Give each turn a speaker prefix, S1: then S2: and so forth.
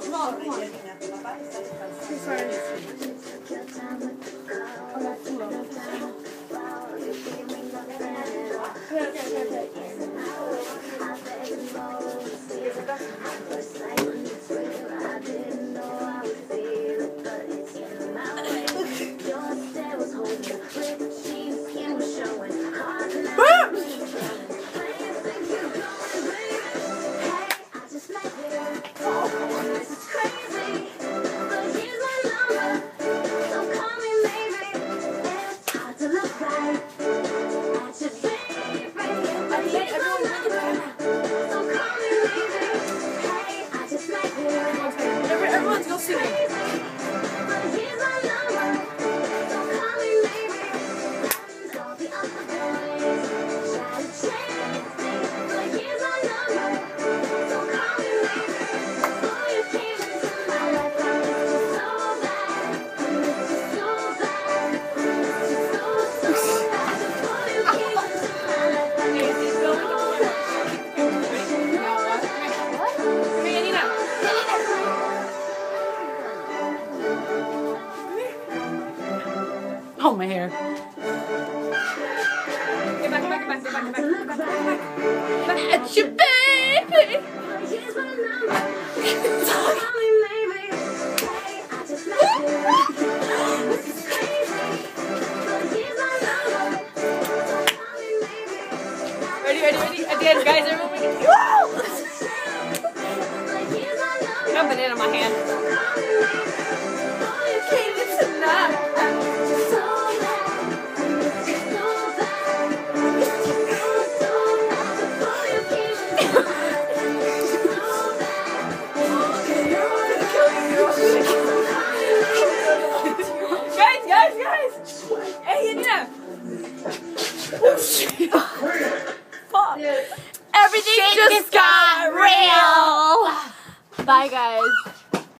S1: Pronto, volta. Listen. my
S2: hair. Get back, get back, get back, get back, get back, get back. Your baby. ready, ready, ready. At the end, guys, everyone make it. Woo! I got banana in my hand. Everything Shit just got real. Bye, guys.